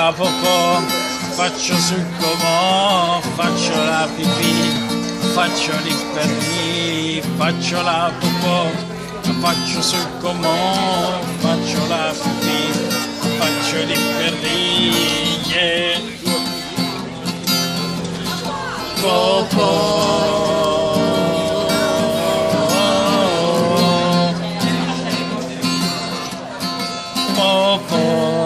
la popò, faccio sul comò, faccio la pipì, faccio lì per lì, faccio la popò, faccio sul comò, faccio la pipì, faccio lì per lì, yeah. Popò. Popò.